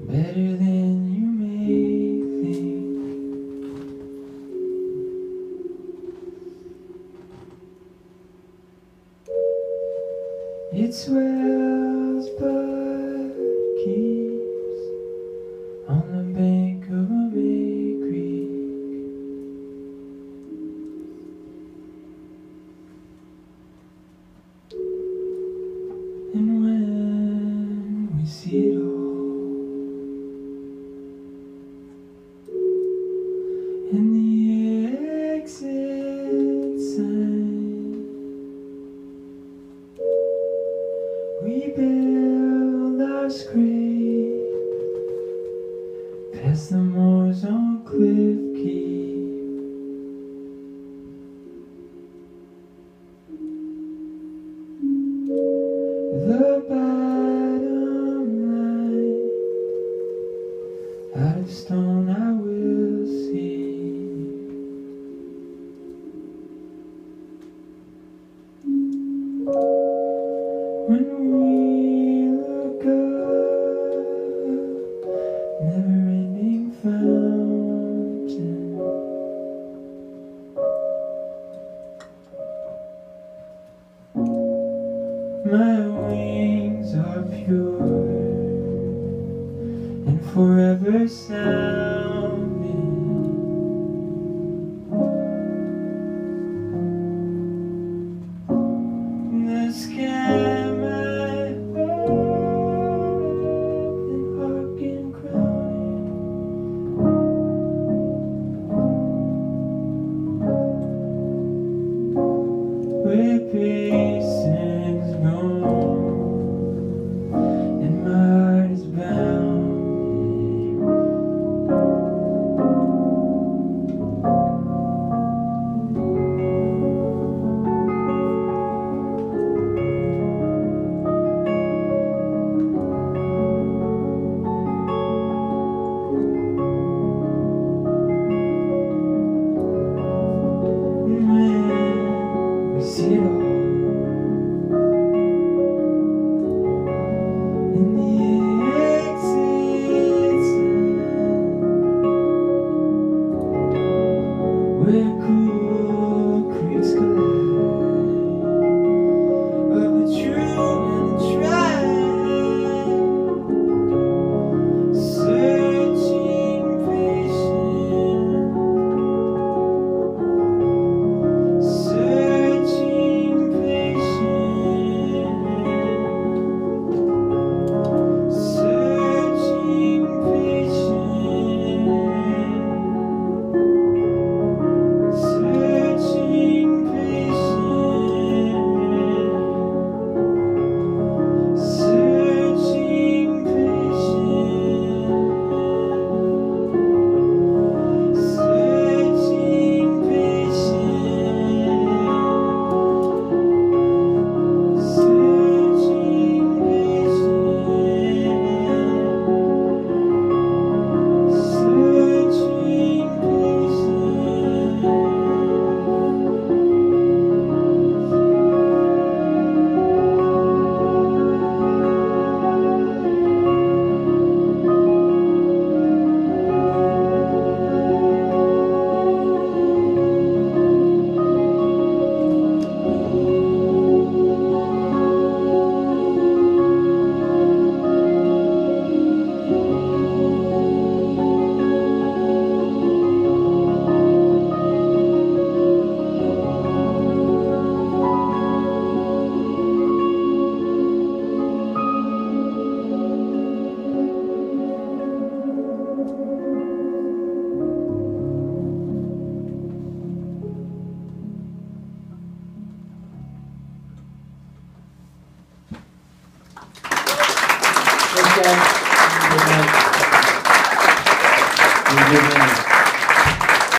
Better than you may think. It swells, but. the moors on Cliff Key. The bottom line out of stone I will see. When we look up, never my wings are pure and forever sound. with peace and gone. We could Thank you.